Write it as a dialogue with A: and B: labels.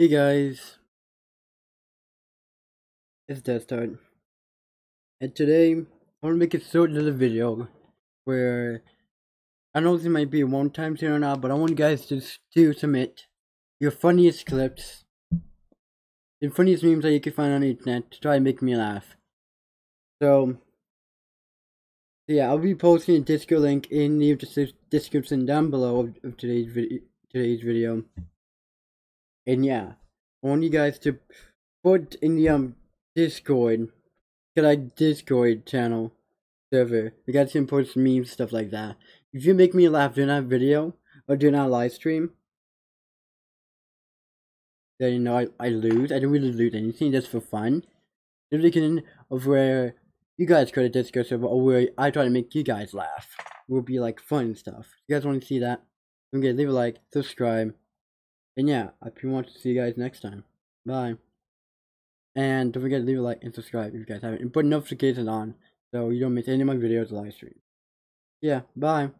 A: Hey guys, it's Death Start, and today I want to make a short little video where I know this might be a one time thing or not, but I want you guys to, to submit your funniest clips and funniest memes that you can find on the internet to try and make me laugh. So, yeah, I'll be posting a Discord link in the description down below of, of today's video. Today's video. And yeah, I want you guys to put in the um Discord, get a Discord channel server. You guys can post memes, stuff like that. If you make me laugh during that video or during that live stream, then you know I, I lose. I don't really lose anything just for fun. If you can of where you guys create a Discord server or where I try to make you guys laugh. It will be like fun stuff. You guys want to see that? Don't leave a like, subscribe. And yeah, I pretty much see you guys next time. Bye. And don't forget to leave a like and subscribe if you guys haven't. And put notifications on so you don't miss any of my videos live streams. Yeah, bye.